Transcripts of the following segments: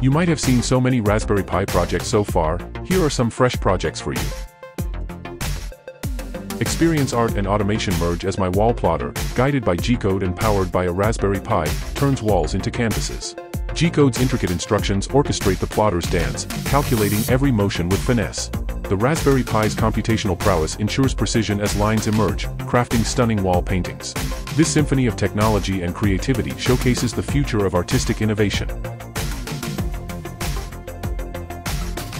You might have seen so many Raspberry Pi projects so far, here are some fresh projects for you. Experience art and automation merge as my wall plotter, guided by G-code and powered by a Raspberry Pi, turns walls into canvases. G-code's intricate instructions orchestrate the plotter's dance, calculating every motion with finesse. The Raspberry Pi's computational prowess ensures precision as lines emerge, crafting stunning wall paintings. This symphony of technology and creativity showcases the future of artistic innovation.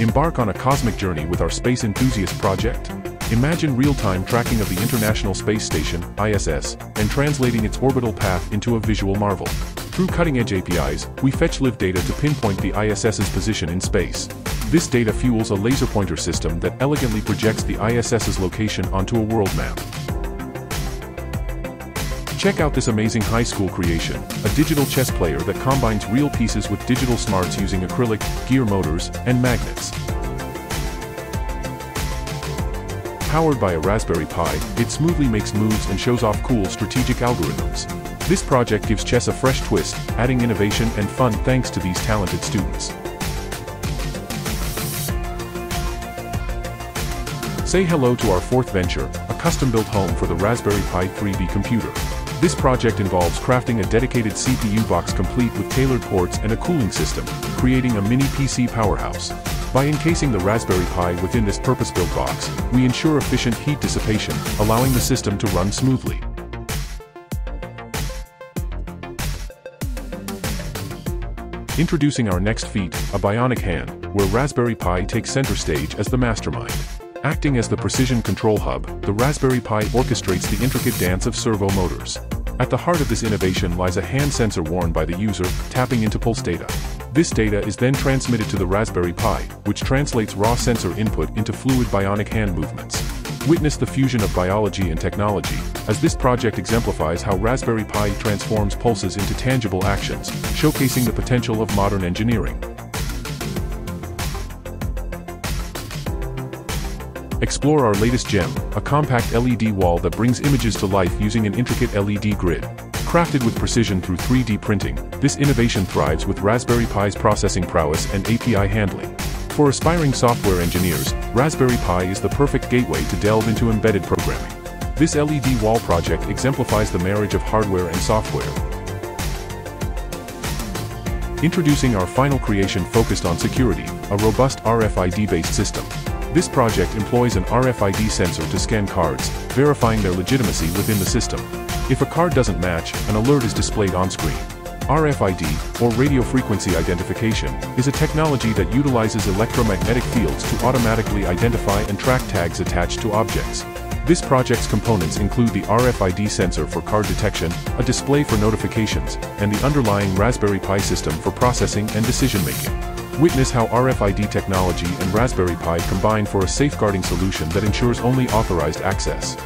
Embark on a cosmic journey with our Space Enthusiast project. Imagine real-time tracking of the International Space Station, ISS, and translating its orbital path into a visual marvel. Through cutting-edge APIs, we fetch live data to pinpoint the ISS's position in space. This data fuels a laser pointer system that elegantly projects the ISS's location onto a world map. Check out this amazing high school creation, a digital chess player that combines real pieces with digital smarts using acrylic, gear motors, and magnets. Powered by a Raspberry Pi, it smoothly makes moves and shows off cool strategic algorithms. This project gives chess a fresh twist, adding innovation and fun thanks to these talented students. Say hello to our fourth venture, a custom-built home for the Raspberry Pi 3B computer. This project involves crafting a dedicated CPU box complete with tailored ports and a cooling system, creating a mini PC powerhouse. By encasing the Raspberry Pi within this purpose-built box, we ensure efficient heat dissipation, allowing the system to run smoothly. Introducing our next feat, a bionic hand, where Raspberry Pi takes center stage as the mastermind. Acting as the precision control hub, the Raspberry Pi orchestrates the intricate dance of servo motors. At the heart of this innovation lies a hand sensor worn by the user, tapping into pulse data. This data is then transmitted to the Raspberry Pi, which translates raw sensor input into fluid bionic hand movements. Witness the fusion of biology and technology, as this project exemplifies how Raspberry Pi transforms pulses into tangible actions, showcasing the potential of modern engineering. Explore our latest gem, a compact LED wall that brings images to life using an intricate LED grid. Crafted with precision through 3D printing, this innovation thrives with Raspberry Pi's processing prowess and API handling. For aspiring software engineers, Raspberry Pi is the perfect gateway to delve into embedded programming. This LED wall project exemplifies the marriage of hardware and software. Introducing our final creation focused on security, a robust RFID-based system. This project employs an RFID sensor to scan cards, verifying their legitimacy within the system. If a card doesn't match, an alert is displayed on screen. RFID, or radio frequency identification, is a technology that utilizes electromagnetic fields to automatically identify and track tags attached to objects. This project's components include the RFID sensor for card detection, a display for notifications, and the underlying Raspberry Pi system for processing and decision-making. Witness how RFID technology and Raspberry Pi combine for a safeguarding solution that ensures only authorized access.